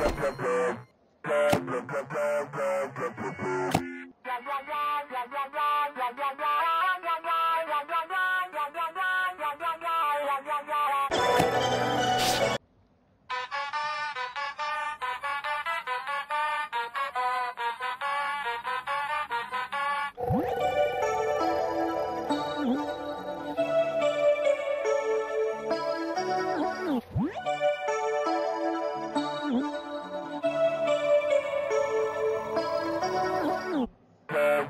Yeah. Uh,